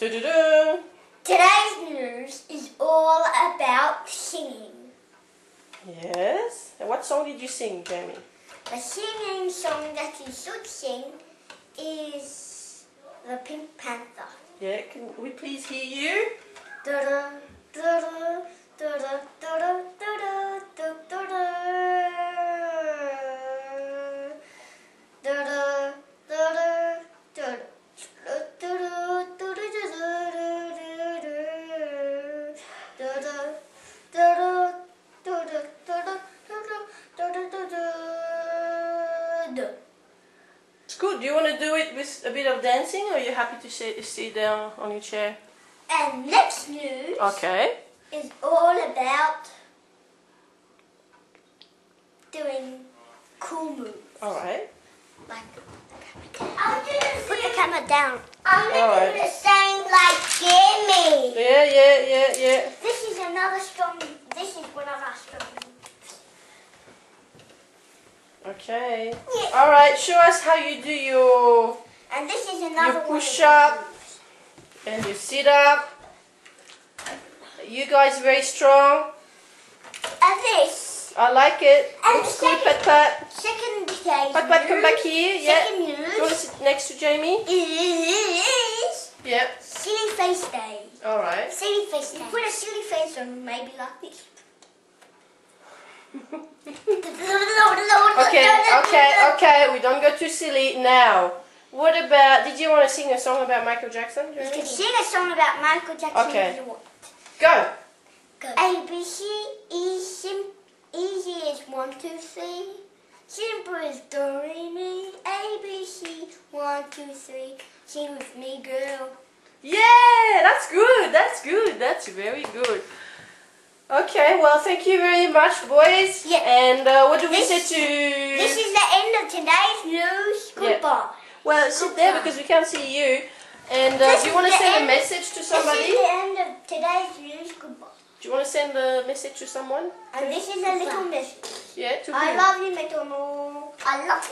Do-do-do. Today's news is all about singing. Yes. And what song did you sing, Jaimie? The singing song that you should sing is the Pink Panther. Yeah, can we please hear you? Da-da, da-da, da-da. It's good. Do you want to do it with a bit of dancing or are you happy to sit, sit down on your chair? And next news Okay. is all about doing cool moves. Alright. Like put the camera down. I'm All right. do the same like Jimmy. Yeah, yeah, yeah, yeah. This is another strong. This is one of our strong. Okay. Yeah. Alright, show us how you do your And this is another You push up. and you sit up. You guys very strong. And this. I like it. And Looks good, second- pat pat. Second today's Pat pat, come back here. Yeah. Second Do you want to sit next to Jaimie? is Yeah. silly face day. Alright. Silly face. day. You put a silly face on, maybe like this. Okay, okay, okay. We don't go too silly now. What about? Did you want to sing a song about Michael Jackson? You Jeremy? can sing a song about Michael Jackson Okay. if you want. Go. A B C E sim easy is one two three. Simple is do re mi. A B C one two three. Sing with me, girl. Yeah, that's good. That's good. That's very good. Okay, well, thank you very much, boys. Yeah. And uh, what do we This- say to? This is the end of today's news. Yeah. Goodbye. well, sit there because we can't see you. And uh, do you want to send a message to somebody? This is the end of today's news. Goodbye. Do you want to send a message to someone? And this is a little message. Yeah, to I who? love you, McDonald. I love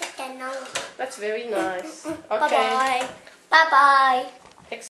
McDonald. That's very nice. Okay. Bye bye. Bye bye.